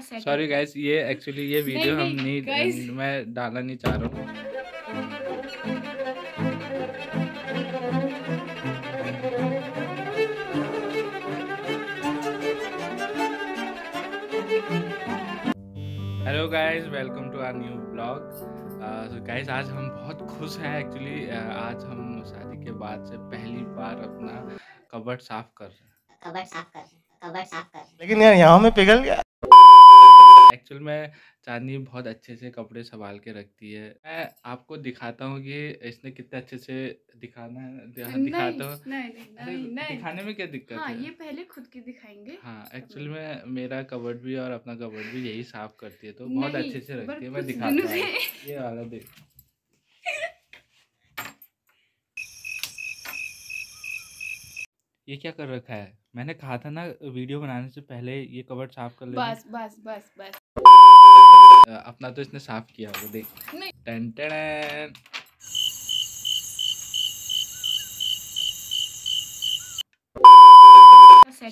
Sorry guys ये actually ये video हम नहीं, नहीं मैं डालना नहीं चाह रहा हूँ। Hello guys welcome to our new blog guys आज हम बहुत खुश हैं एक्चुअली आज हम शादी के बाद से पहली बार अपना कबर्ड साफ़ कर रहे हैं। कबर साफ़ कर रहे हैं कबर साफ़ कर लेकिन यार यहाँ में पिघल गया। एक्चुअल में चांदनी बहुत अच्छे से कपड़े संभाल के रखती है। मैं आपको दिखाता हूँ कि इसने कितने अच्छे से दिखाना है दिखाता हूँ। नहीं नहीं नहीं नहीं। दिखाने में क्या दिक्कत हाँ है? ये पहले खुद की दिखाएँगे। हाँ एक्चुअल में मेरा कबर्ड भी और अपना कबर्ड भी यही साफ़ करती है तो बहुत अच्छे से रखती है मैं दिखाता हूँ। ये वाला देख। ये क्या कर रखा है? मैंने कहा था ना वीडियो बनाने से पहले ये कबर्ड साफ़ कर लेना। बस बस बस बस। अपना तो इसने साफ़ किया होगा देख। नहीं। टन टन।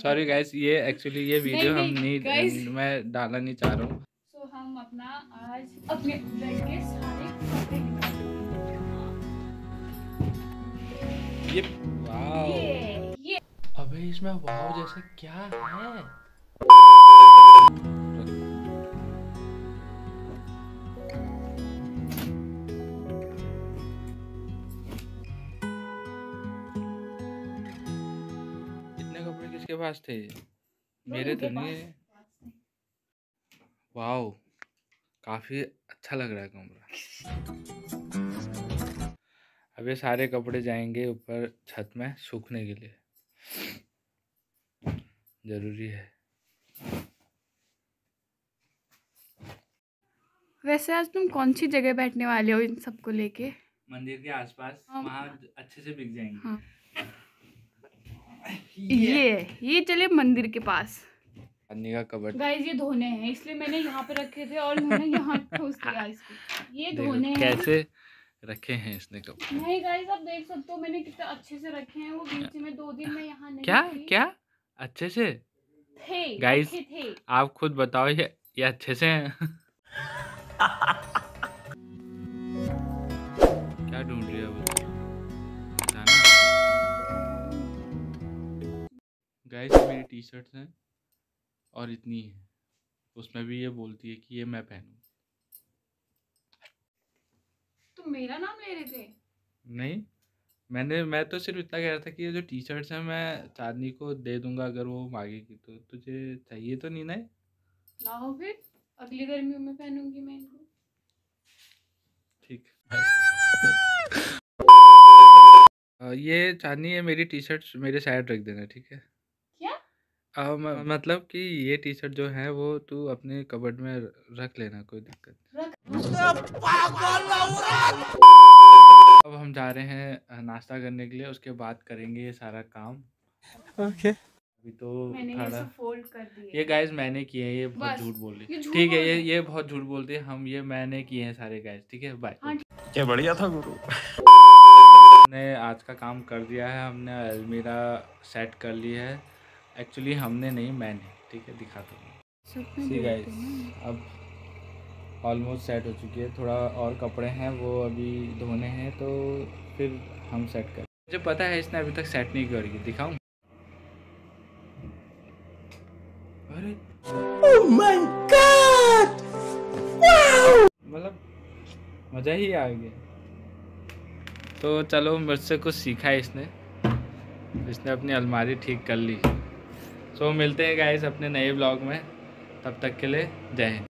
सॉरी गाइस ये एक्चुअली ये वीडियो हम नहीं, नहीं. मैं डालना नहीं चाह रहा हूँ। तो हम अपना आज अपने सारे ये वाओ ये अबे इसमें वाओ जैसा क्या है? इतने कपड़े किसके पास थे? मेरे तो नहीं है। वाओ काफ़ी अच्छा लग रहा है कमरा। अब ये सारे कपड़े जाएँगे ऊपर छत में सूखने के लिए। ज़रूरी है। वैसे आज तुम कौन सी जगह बैठने वाले हो इन सबको लेके? मंदिर के आसपास हाँ। वहाँ अच्छे से बिक जाएँगे। हाँ। ये। ये चले मंदिर के पास। अन्नी का कबर्ड गाइस ये धोने हैं इसलिए मैंने यहाँ पे रखे थे और मैंने यहाँ ठूस दिया इसको। ये धोने हैं। कैसे रखे हैं इसने कपड़े नहीं गाइस आप देख सकते हो मैंने कितने अच्छे से रखे हैं वो बीच में दो दिन मैं यहाँ नहीं क्या? क्या? अच्छे से? थे रखे थे। आप खुद बताओ ये ये अच्छे से हैं? क्या ढूंढ रही है? गाइस मेरी टी शर्ट्स हैं और इतनी है। उसमें भी ये बोलती है कि ये मैं पहनूं। तुम मेरा नाम ले रहे थे? नहीं। मैंने मैं तो सिर्फ़ इतना कह रहा था कि ये जो टी शर्ट्स हैं मैं चांदनी को दे दूँगा अगर वो मांगेगी तो। तुझे चाहिए तो नहीं ना ये? लाओ फिर अगली गर्मियों में पहनूँगी मैं इनको। ठीक। अ, ये चांदनी ये मेरी टी शर्ट मेरे साइड रख देना ठीक है? क्या? अ, म- मतलब कि ये टी शर्ट जो है वो तू अपने कबर्ड में रख लेना कोई दिक्कत नहीं। रख अब हम जा रहे हैं अ, नाश्ता करने के लिए उसके बाद करेंगे ये सारा काम। ओके। अभी तो मैंने ये थोड़ा सब फोल्ड कर दिए। ये गाइस मैंने किए हैं ये बहुत बस, झूठ बोल रही ये है झूठ ठीक है बोल ये रही है। ये बहुत झूठ बोलती है हम ये मैंने किए हैं सारे गाइस ठीक है बाय हाँ, क्या बढ़िया था गुरु। हमने आज का काम कर दिया है हमने अलमीरा सेट कर ली है। एक्चुअली हमने नहीं मैंने ठीक है दिखाता हूँ। सब सी गाइस हैं। अब ऑलमोस्ट सेट हो चुकी है थोड़ा और कपड़े हैं वो अभी धोने हैं तो फिर हम सेट कर। मुझे पता है इसने अभी तक सेट नहीं करी दिखाऊँ? अरे। मतलब मज़ा ही आ गया। तो चलो मुझसे कुछ सीखा है इसने। इसने अपनी अलमारी ठीक कर ली। सो मिलते हैं गाइस अपने नए ब्लॉग में। तब तक के लिए जय हिंद।